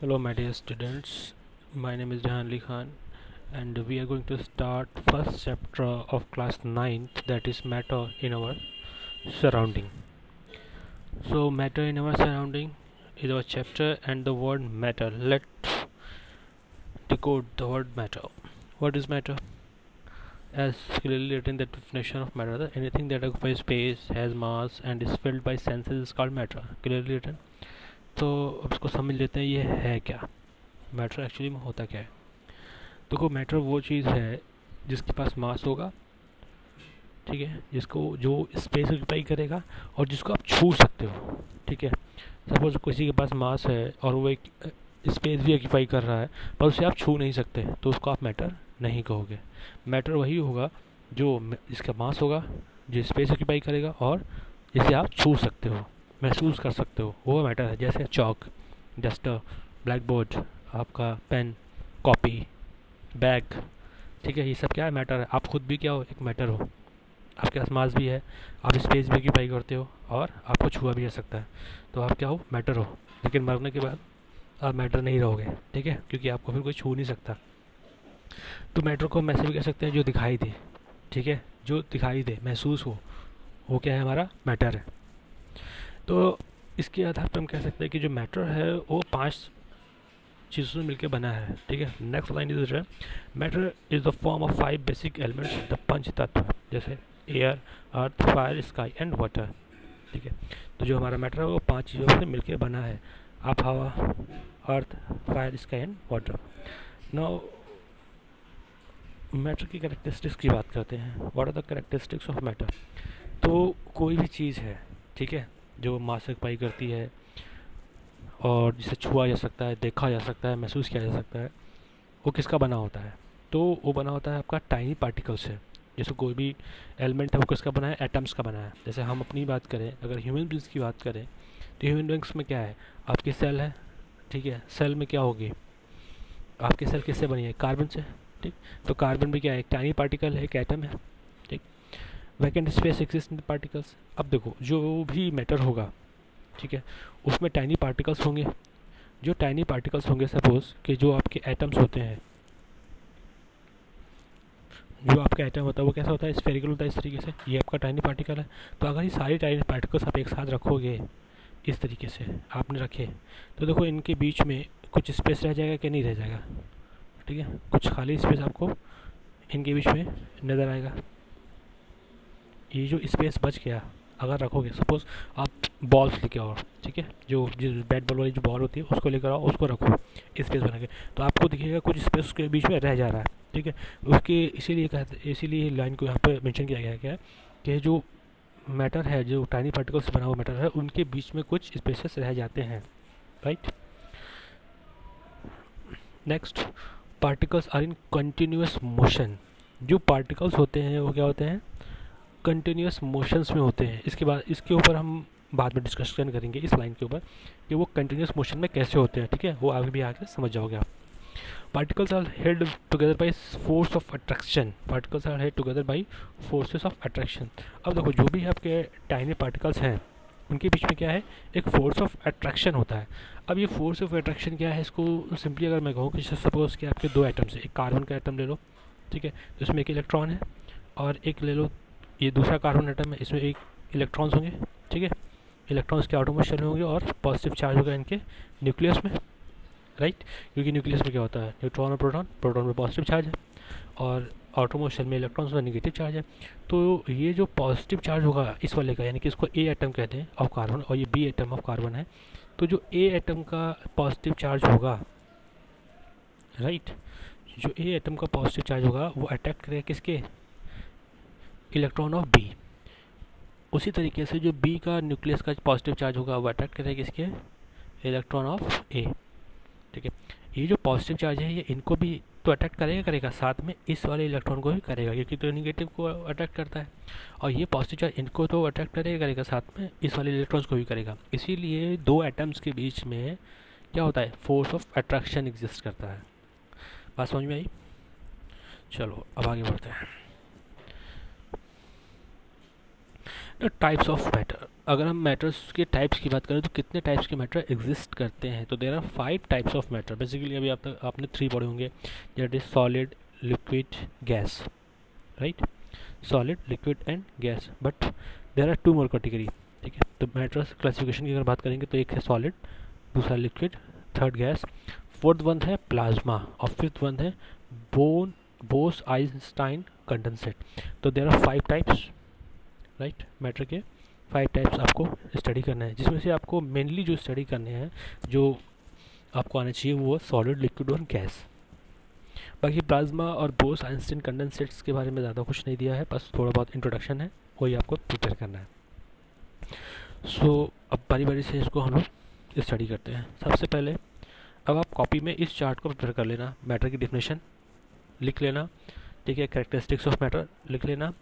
Hello, my dear students. My name is Jahan Ali Khan, and we are going to start first chapter of class 9th that is matter in our surrounding. So, matter in our surrounding is our chapter, and the word matter. Let's decode the word matter. What is matter? As clearly written the definition of matter, anything that occupies space, has mass, and is felt by senses is called matter. Clearly written. तो अब इसको समझ लेते हैं, ये है क्या? Matter actually में होता क्या है? देखो मैटर वो चीज़ है जिसके पास मास होगा, ठीक है? जिसको जो स्पेस ऑक्यूपाई करेगा और जिसको आप छू सकते हो, ठीक है? सपोज़ किसी के पास मास है और वो एक स्पेस भी ऑक्यूपाई कर रहा है, पर उसे आप छू नहीं सकते तो उसको आप मैटर नहीं कहोगे। मैटर वही होगा जो इसका मास होगा, जो स्पेस ऑक्यूपाई करेगा और जिसे आप छू सकते हो। महसूस कर सकते हो। वो मैटर है, जैसे चौक डस्टर ब्लैक बोर्ड आपका पेन कॉपी बैग ठीक है, ये सब क्या है मैटर है? आप खुद भी क्या हो? एक मैटर हो। आपके पास भी है, आप स्पेस भी ऑक्यूपाई करते हो और आपको छुआ भी जा सकता है। तो आप क्या हो? मैटर हो। लेकिन मरने के बाद आप मैटर नहीं रहोगे, ठीक है? क्योंकि आपको फिर कोई छू नहीं सकता। तो मैटर को हम भी कह सकते हैं जो दिखाई दे, ठीक है? जो दिखाई दे, महसूस हो, वो क्या है हमारा? मैटर है। तो इसके आधार पर हम कह सकते हैं कि जो मैटर है, वो पाँच चीज़ों से मिलकर बना है, ठीक है? Next line is matter is the form of five basic elements the पंच तत्व, जैसे air earth fire sky and water ठीक है? तो जो हमारा मैटर है, वो पाँच चीज़ों से मिलकर बना है। आप हवा earth fire sky and water now matter की करेक्टरिस्टिक्स की बात करते हैं। What are the characteristics of matter तो कोई भी चीज़ है, ठीक है? जो मासिक पाई करती है और जिसे छुआ जा सकता है, देखा जा सकता है, महसूस किया जा सकता है, वो किसका बना होता है? तो वो बना होता है आपका टाइनी पार्टिकल से। जैसे कोई भी एलिमेंट है, वो किसका बना है? एटम्स का बना है। जैसे हम अपनी बात करें, अगर ह्यूमन बींग्स की बात करें तो ह्यूमन बींग्स में क्या है? आपकी सेल है, ठीक है? सेल में क्या होगी? आपकी सेल किससे बनी है? कार्बन से, ठीक? तो कार्बन भी क्या है? एक टाइनी पार्टिकल है, एक एटम है। Vacant space exist in particles अब देखो, जो भी मैटर होगा, ठीक है, उसमें टाइनी पार्टिकल्स होंगे। जो टाइनी पार्टिकल्स होंगे सपोज़ कि जो आपके एटम्स होते हैं, जो आपका एटम होता है, वो कैसा होता है? स्फेरिकल होता है, इस तरीके से। ये आपका टाइनी पार्टिकल है। तो अगर ये सारे टाइनी पार्टिकल्स आप एक साथ रखोगे, इस तरीके से, आपने रखे तो देखो, इनके बीच में कुछ स्पेस रह जाएगा कि नहीं रह जाएगा? ठीक है? कुछ खाली स्पेस आपको इनके बीच में नज़र आएगा। ये जो स्पेस बच गया, अगर रखोगे सपोज़ आप बॉल्स लेके आओ, ठीक है? जो, जिस बैट बॉल वाली जो बॉल होती है, उसको लेकर आओ, उसको रखो स्पेस बना के। तो आपको दिखेगा कुछ स्पेस उसके बीच में रह जा रहा है, ठीक है? उसके, इसीलिए कहते इसीलिए लाइन को यहाँ पे मेंशन किया गया है क्या? कि जो मैटर है, जो टाइनी पार्टिकल से बना हुआ मैटर है, उनके बीच में कुछ स्पेसेस रह जाते हैं right next particles are in continuous motion जो पार्टिकल्स होते हैं, वो क्या होते हैं? कंटिन्यूस मोशंस में होते हैं। इसके बाद, इसके ऊपर हम बाद में डिस्कशन करेंगे इस लाइन के ऊपर कि वो कंटिन्यूस मोशन में कैसे होते हैं, ठीक है? वो आगे भी आगे समझ जाओगे आप। Particles are held together by force of attraction particles are held together by forces of attraction अब देखो, जो भी आपके टाइनी पार्टिकल्स हैं, उनके बीच में क्या है? एक फोर्स ऑफ़ अट्रैक्शन होता है। अब ये फोर्स ऑफ़ अट्रैक्शन क्या है? इसको सिंपली अगर मैं कहूँ कि सपोज़ कि आपके दो आइटम्स है, एक कार्बन का आइटम ले लो, ठीक है? तो इसमें एक इलेक्ट्रॉन है और एक ले लो ये दूसरा कार्बन एटम है इसमें एक इलेक्ट्रॉन्स होंगे, ठीक है? इलेक्ट्रॉन्स के ऑटोमोस्ट शेल में होंगे और पॉजिटिव चार्ज होगा इनके न्यूक्लियस में, राइट? क्योंकि न्यूक्लियस में क्या होता है? न्यूट्रॉन और प्रोटॉन प्रोटॉन में पॉजिटिव चार्ज है और ऑटोमोस्ट शेल में इलेक्ट्रॉन्स में निगेटिव चार्ज है। तो ये जो पॉजिटिव चार्ज होगा इस वाले का, यानी कि इसको ए एटम कहते हैं ऑफ़ कार्बन और ये बी एटम ऑफ़ कार्बन है तो जो ए एटम का पॉजिटिव चार्ज होगा, राइट? जो ए एटम का पॉजिटिव चार्ज होगा, वो अटैक करेगा किसके? इलेक्ट्रॉन ऑफ़ बी उसी तरीके से जो बी का न्यूक्लियस का पॉजिटिव चार्ज होगा, वो अट्रैक्ट करेगा किसके? इलेक्ट्रॉन ऑफ़ ए ठीक है? ये जो पॉजिटिव चार्ज है, ये इनको भी तो अटैक्ट करेगा करेगा। साथ में इस वाले इलेक्ट्रॉन को भी करेगा, क्योंकि तो निगेटिव को अटैक्ट करता है। और ये पॉजिटिव चार्ज इनको तो अटैक्ट करेगा करेगा। साथ में इस वाले इलेक्ट्रॉन्स को भी करेगा। इसीलिए दो एटम्स के बीच में क्या होता है? फोर्स ऑफ़ अट्रैक्शन एग्जिस्ट करता है। बात समझ में आई? चलो, अब आगे बढ़ते हैं। द टाइप्स ऑफ़ मैटर अगर हम मैटर्स के टाइप्स की बात करें तो कितने टाइप्स के मैटर एग्जिस्ट करते हैं? तो there are five types of matter basically अभी आप आपने थ्री पढ़े होंगे। That is solid liquid gas right solid liquid and gas but there are two more category ठीक है? तो मैटर्स क्लासिफिकेशन की अगर बात करेंगे तो एक है सॉलिड दूसरा liquid third gas fourth one है प्लाज्मा और फिफ्थ वन है बोन बोस आइंस्टाइन कंडेंसेट तो there are five types right? Matter के फाइव टाइप्स आपको स्टडी करना है। जिसमें से आपको मेनली जो स्टडी करने हैं जो आपको आना चाहिए वो सॉलिड लिक्विड और गैस बाकी प्लाज्मा और बोस आइंस्टीन कंडेंसेट्स के बारे में ज़्यादा कुछ नहीं दिया है बस थोड़ा बहुत इंट्रोडक्शन है वही आपको प्रिपेयर करना है। सो so, अब बारी बारी से इसको हम लोग स्टडी करते हैं। सबसे पहले अब आप कॉपी में इस चार्ट को प्रिपेयर कर लेना। मैटर की डिफिनेशन लिख लेना। ठीक है करेक्टरिस्टिक्स ऑफ़ मैटर लिख लेना।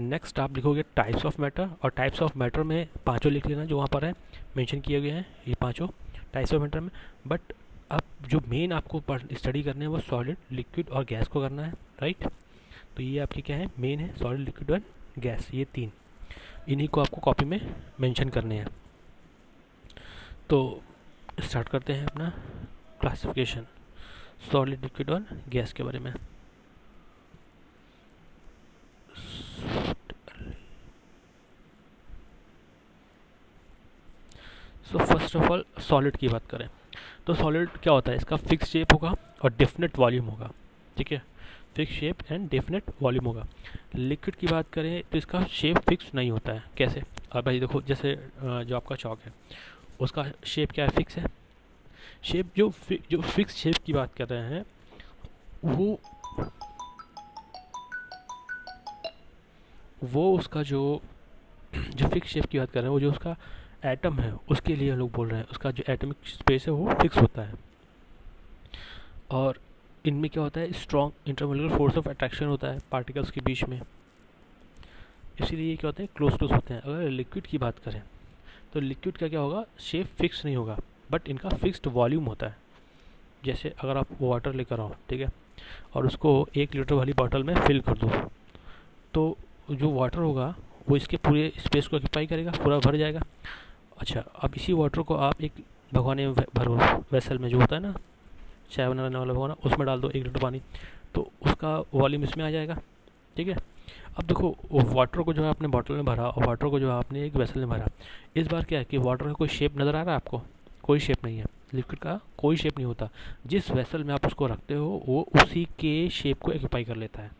नेक्स्ट आप लिखोगे टाइप्स ऑफ़ मैटर और टाइप्स ऑफ़ मैटर में पाँचों लिख लेना जो वहाँ पर है मेंशन किए गए हैं ये पाँचों टाइप्स ऑफ़ मैटर में। बट अब जो मेन आपको स्टडी करना है वो सॉलिड लिक्विड और गैस को करना है राइट तो ये आपकी क्या है मेन है सॉलिड लिक्विड और गैस ये तीन। इन्हीं को आपको कॉपी में मेंशन करने हैं। तो स्टार्ट करते हैं अपना क्लासिफिकेशन सॉलिड लिक्विड और गैस के बारे में so first of all solid की बात करें तो सॉलिड क्या होता है? इसका फिक्स शेप होगा और डेफिनेट वॉल्यूम होगा, ठीक है? Fix shape and definite volume होगा। लिक्विड की बात करें तो इसका शेप फिक्स नहीं होता है। कैसे? अब भाई देखो, जैसे जो आपका चौक है, उसका शेप क्या है? फिक्स है। शेप जो जो फिक्स शेप की बात कर रहे हैं, वो वो उसका जो जो फिक्स शेप की बात कर रहे हैं, वो जो उसका एटम है, उसके लिए लोग बोल रहे हैं, उसका जो एटमिक स्पेस है वो फिक्स होता है। और इनमें क्या होता है strong intermolecular force of attraction होता है पार्टिकल्स के बीच में। इसीलिए क्या होता है क्लोज क्लोज होते हैं। अगर लिक्विड की बात करें तो लिक्विड का क्या होगा शेप फिक्स नहीं होगा बट इनका फिक्स्ड वॉल्यूम होता है। जैसे अगर आप वाटर लेकर आओ, ठीक है, और उसको एक लीटर वाली बॉटल में फिल कर दो तो जो वाटर होगा, वो इसके पूरे स्पेस को ऑक्यूपाई करेगा, पूरा भर जाएगा। अच्छा अब इसी वाटर को आप एक भगवाने में भरो वेसल में जो होता है ना, चाय बनाने वाला भगवाना, उसमें डाल दो एक लीटर पानी तो उसका वॉल्यूम इसमें आ जाएगा, ठीक है? अब देखो वाटर को जो है आपने बॉटल में भरा और वाटर को जो है आपने एक वेसल में भरा, इस बार क्या है कि वाटर का कोई शेप नज़र आ रहा है आपको? कोई शेप नहीं है। लिक्विड का कोई शेप नहीं होता। जिस वेसल में आप उसको रखते हो, वो उसी के शेप को एक्यूपाई कर लेता है,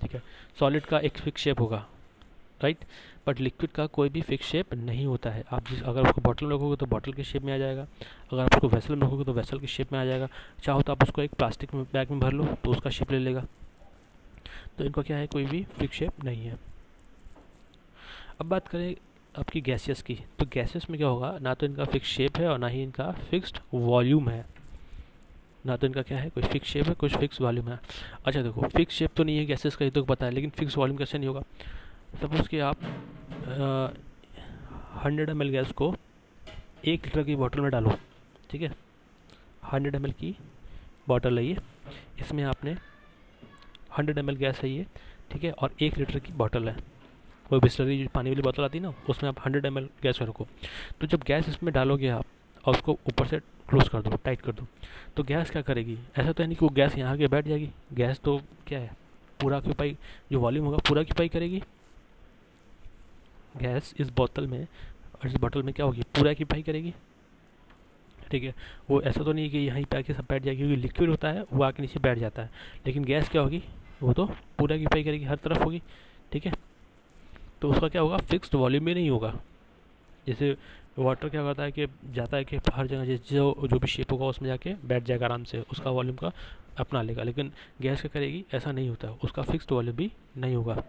ठीक है? सॉलिड का एक फिक्स शेप होगा। राइट बट लिक्विड का कोई भी फिक्स शेप नहीं होता है। आप जिस, अगर उसको बॉटल में रखोगे तो बॉटल के शेप में आ जाएगा। अगर आप उसको वेसल में रखोगे तो वेसल के शेप में आ जाएगा। चाहो तो आप उसको एक प्लास्टिक में बैग में भर लो तो उसका शेप ले लेगा। तो इनका क्या है? कोई भी फिक्स शेप नहीं है। अब बात करें आपकी गैसेस की। तो गैसेस में क्या होगा? ना तो इनका फिक्स शेप है और ना ही इनका फिक्स्ड वॉल्यूम है। ना तो इनका क्या है? कोई फिक्स शेप है, कुछ फिक्स वॉल्यूम है। अच्छा देखो फिक्स शेप तो नहीं है गैसेस का, ये तो पता है, लेकिन फिक्स वॉल्यूम कैसे नहीं होगा? सपोज़ कि आप हंड्रेड एम गैस को एक लीटर की बोतल में डालो, ठीक है? हंड्रेड एम की बॉटल है ये इसमें आपने हंड्रेड एम गैस है ये ठीक है? और एक लीटर की बॉटल है। कोई बिस्लरी पानी वाली बोतल आती है ना, उसमें आप हंड्रेड एम गैस रखो। तो जब गैस इसमें डालोगे आप, और उसको ऊपर से क्लोज कर दो टाइट कर दो तो गैस क्या करेगी? ऐसा तो है नहीं कि वो गैस यहाँ के बैठ जाएगी। गैस तो क्या है? पूरा ऑक्यूपाई जो वॉल्यूम होगा, पूरा ऑक्यूपाई करेगी? गैस इस बोतल में, और इस बोतल में क्या होगी? पूरा की पाई करेगी। ठीक है? वो ऐसा तो नहीं कि यहीं पे आके सब बैठ जाएगी, क्योंकि लिक्विड होता है, वो आके नीचे बैठ जाता है। लेकिन गैस क्या होगी? वो तो पूरा की पाई करेगी, हर तरफ़ होगी। ठीक है? तो उसका क्या होगा? फिक्स्ड वॉल्यूम में नहीं होगा। जैसे वाटर क्या करता है कि जाता है कि हर जगह जो जो भी शेप होगा उसमें जाके बैठ जाएगा आराम से, उसका वॉल्यूम का अपना लेगा। लेकिन गैस क्या करेगी? ऐसा नहीं होता। उसका फिक्स्ड वॉल्यूम भी नहीं होगा।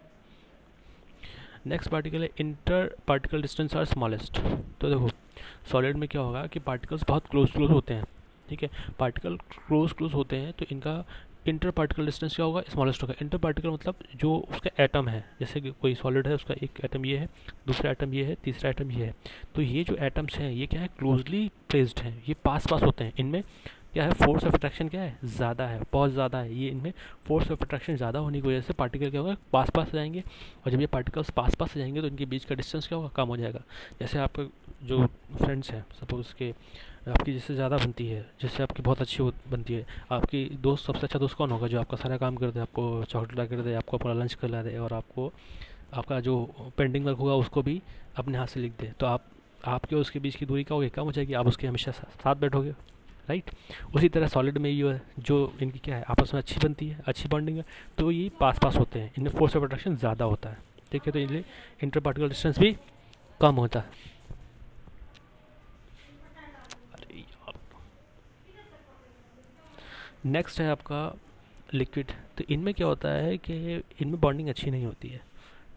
नेक्स्ट पार्टिकल है inter particle distance are smallest तो देखो सॉलिड में क्या होगा कि पार्टिकल्स बहुत क्लोज क्लोज होते हैं, ठीक है? पार्टिकल क्लोज क्लोज होते हैं तो इनका इंटर पार्टिकल डिस्टेंस क्या होगा? स्मॉलेस्ट होगा। इंटर पार्टिकल मतलब जो उसका एटम है, जैसे कि कोई सॉलिड है, उसका एक एटम ये है, दूसरा एटम ये है, तीसरा एटम ये है। तो ये जो एटम्स हैं, ये क्या है? क्लोजली प्लेस्ड हैं, ये पास पास होते हैं। इनमें क्या है? फोर्स ऑफ़ अट्रैक्शन क्या है? ज़्यादा है, बहुत ज़्यादा है। ये इनमें फोर्स ऑफ़ अट्रैक्शन ज़्यादा होने की वजह से पार्टिकल क्या होगा? पास पास जाएँगे और जब ये पार्टिकल्स पास पास जाएँगे तो इनके बीच का डिस्टेंस क्या होगा? कम हो जाएगा। जैसे आपका जो फ्रेंड्स हैं सपोज़ के आपकी जिससे ज़्यादा बनती है, जिससे आपकी बहुत अच्छी बनती है, आपकी दोस्त सबसे अच्छा दोस्त कौन होगा जो आपका सारा काम कर दे, आपको चॉकलेट ला कर दे, आपको अपना लंच कर दे और आपको आपका जो पेंडिंग वर्क होगा उसको भी अपने हाथ से लिख दे? तो आप, आपके उसके बीच की दूरी क्या होगी? कम हो जाएगी। आप उसके हमेशा साथ बैठोगे। राइट? उसी तरह सॉलिड में ये जो इनकी क्या है, आपस में अच्छी बनती है, अच्छी बॉन्डिंग है तो ये पास पास होते हैं। इनमें फोर्स ऑफ़ अट्रैक्शन ज़्यादा होता है। ठीक है तो इसलिए इंटर पार्टिकल डिस्टेंस भी कम होता है। नेक्स्ट है आपका लिक्विड तो इनमें क्या होता है कि इनमें बॉन्डिंग अच्छी नहीं होती है।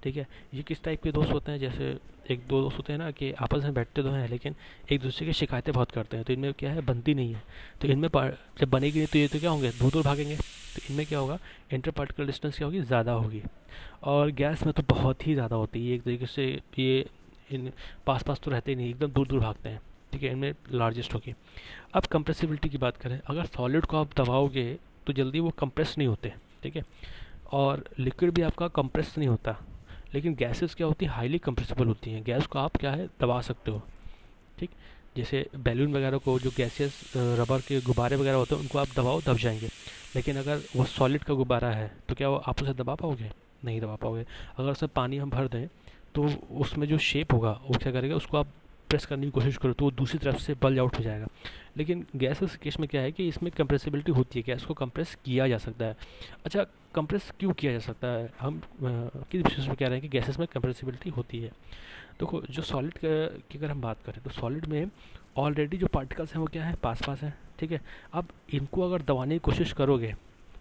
ठीक है? ये किस टाइप के दोस्त होते हैं? जैसे एक दो दोस्त होते हैं ना कि आपस में बैठते तो हैं, लेकिन एक दूसरे की शिकायतें बहुत करते हैं। तो इनमें क्या है? बनती नहीं है। तो इनमें जब बनेगी नहीं तो ये तो क्या होंगे? दूर दूर भागेंगे। तो इनमें क्या होगा? इंटर पार्टिकल डिस्टेंस क्या होगी? ज़्यादा होगी। और गैस में तो बहुत ही ज़्यादा होती है। एक तरीके से ये इन पास पास तो रहते ही नहीं, एकदम दूर दूर भागते हैं। ठीक है? इनमें लार्जेस्ट होगी। अब कंप्रेसिबिलिटी की बात करें। अगर सॉलिड को आप दबाओगे तो जल्दी वो कंप्रेस नहीं होते। ठीक है? और लिक्विड भी आपका कंप्रेस नहीं होता। लेकिन गैसेस क्या होती हैं? हाईली कंप्रेसिबल होती हैं। गैस को आप क्या है? दबा सकते हो। ठीक? जैसे बैलून वगैरह को, जो गैसेस रबर के गुब्बारे वगैरह होते हैं, उनको आप दबाओ, दब जाएँगे। लेकिन अगर वो सॉलिड का गुब्बारा है तो क्या वो आप उसे दबा पाओगे? नहीं दबा पाओगे। अगर उसमें पानी हम भर दें तो उसमें जो शेप होगा, वो क्या करेगा? उसको आप प्रेस करने की कोशिश करो तो वो दूसरी तरफ़ से बल्ज आउट हो जाएगा। लेकिन गैस केस में क्या है कि इसमें कंप्रेसिबिलिटी होती है गैस को कंप्रेस किया जा सकता है। अच्छा कंप्रेस क्यों किया जा सकता है? हम किस विशेष में कह रहे हैं कि गैसेस में कंप्रेसिबिलिटी होती है। देखो तो जो सॉलिड की अगर हम बात करें तो सॉलिड में ऑलरेडी जो पार्टिकल्स हैं वो क्या है? पास पास हैं, ठीक है? अब इनको अगर दबाने की कोशिश करोगे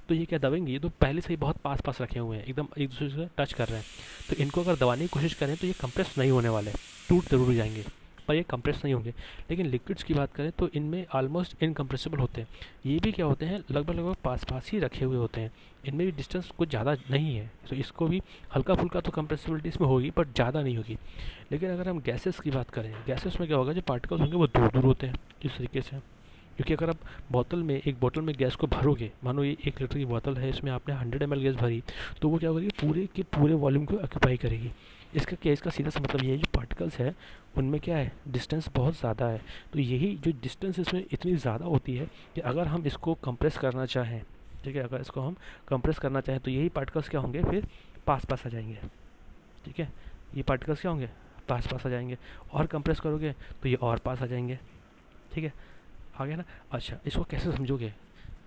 तो ये क्या दबेंगे ये तो पहले से ही बहुत पास पास रखे हुए हैं, एकदम एक दूसरे से टच कर रहे हैं। तो इनको अगर दबाने की कोशिश करें तो ये कंप्रेस नहीं होने वाले, टूट ज़रूर जाएँगे। पर ये कंप्रेस नहीं होंगे। लेकिन लिक्विड्स की बात करें तो इनमें ऑलमोस्ट इनकम्प्रेसिबल होते हैं। ये भी क्या होते हैं? लगभग लगभग पास पास ही रखे हुए होते हैं। इनमें भी डिस्टेंस कुछ ज़्यादा नहीं है। तो इसको भी हल्का फुल्का तो कंप्रेसिबिलिटी इसमें होगी बट ज़्यादा नहीं होगी। लेकिन अगर हम गैसेस की बात करें गैसेस में क्या होगा? जो पार्टिकल्स होंगे, वो दूर दूर होते हैं, इस तरीके से। क्योंकि अगर आप बोतल में, एक बोतल में गैस को भरोगे, मानो ये एक लीटर की बोतल है, इसमें आपने हंड्रेड एम गैस भरी तो वो क्या होगी? पूरे के पूरे वॉल्यूम को ऑक्यूपाई करेगी। इसका क्या इसका सीधा सा मतलब ये है, जो पार्टिकल्स है, उनमें क्या है डिस्टेंस बहुत ज़्यादा है। तो यही जो डिस्टेंस इसमें इतनी ज़्यादा होती है कि अगर हम इसको कंप्रेस करना चाहें, ठीक है, अगर इसको हम कंप्रेस करना चाहें तो यही पार्टिकल्स क्या होंगे, फिर पास पास आ जाएँगे, ठीक है? ये पार्टिकल्स क्या होंगे पास पास आ जाएँगे। और कंप्रेस करोगे तो ये और पास आ जाएँगे, ठीक है? आ गया ना? अच्छा इसको कैसे समझोगे?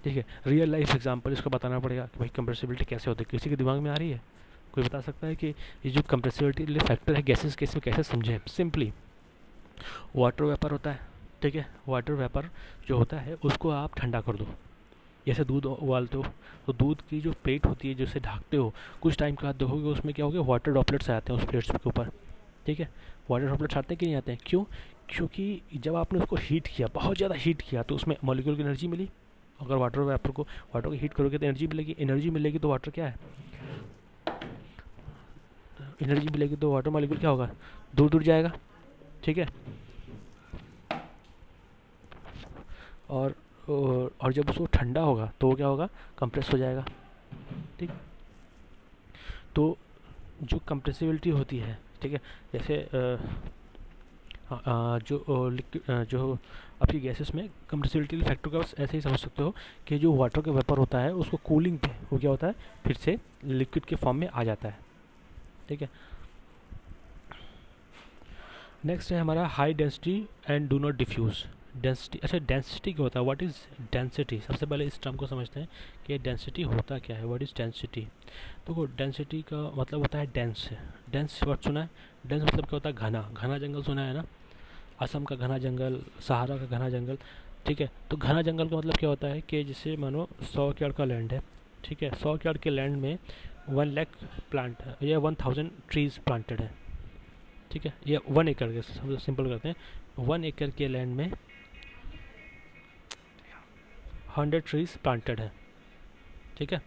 ठीक है रियल लाइफ एग्जांपल इसको बताना पड़ेगा कि भाई कंप्रेसिबिलिटी कैसे होती है? किसी के दिमाग में आ रही है? कोई बता सकता है कि ये जो कंप्रेसिबिलिटी फैक्टर है गैसेस केस में कैसे समझें सिंपली वाटर वेपर होता है, ठीक है? वाटर वेपर जो होता है, उसको आप ठंडा कर दो। जैसे दूध उबालते हो तो दूध की जो प्लेट होती है, जिसे ढाकते हो, कुछ टाइम के बाद देखोगे उसमें क्या होगा? वाटर ड्रॉपलेट्स आते हैं उस प्लेट्स के ऊपर, ठीक है? वाटर ड्रॉपलेट्स आते हैं कि नहीं आते हैं? क्यों? क्योंकि जब आपने उसको हीट किया, बहुत ज़्यादा हीट किया तो उसमें मॉलिक्यूल की एनर्जी मिली। अगर वाटर वेपर को वाटर को हीट करोगे तो एनर्जी मिलेगी एनर्जी मिलेगी तो वाटर क्या है? एनर्जी मिलेगी तो वाटर मॉलिक्यूल क्या होगा? दूर दूर जाएगा ठीक है? और और जब उसको ठंडा होगा तो वो क्या होगा? कंप्रेस हो जाएगा ठीक? तो जो कंप्रेसिबिलिटी होती है ठीक है? जैसे आ, जो लिक्विड जो आपकी गैसेस में कंप्रेसिबिलिटी फैक्टर का ऐसे ही समझ सकते हो कि जो वाटर का वेपर होता है उसको कूलिंग पे वो क्या होता है? फिर से लिक्विड के फॉर्म में आ जाता है। ठीक है। नेक्स्ट है हमारा high density and do not diffuse density अच्छा डेंसिटी क्या होता है? व्हाट इज़ डेंसिटी सबसे पहले इस टर्म को समझते हैं कि डेंसिटी होता क्या है? व्हाट इज़ डेंसिटी देखो डेंसिटी का मतलब होता है डेंस डेंस वर्ड सुना है? डेंस मतलब क्या होता है? घना। घना जंगल सुना है ना? असम का घना जंगल, सहारा का घना जंगल, ठीक है? तो घना जंगल का मतलब क्या होता है कि जैसे मानो सौ एकड़ का लैंड है, ठीक है? सौ एकड़ के लैंड में वन लैख प्लांट या वन थाउज़ेंड ट्रीज़ प्लांटेड है। ठीक है? ये वन एकड़ के सिंपल करते हैं। वन एकड़ के लैंड में हंड्रेड ट्रीज प्लांटेड है। ठीक है?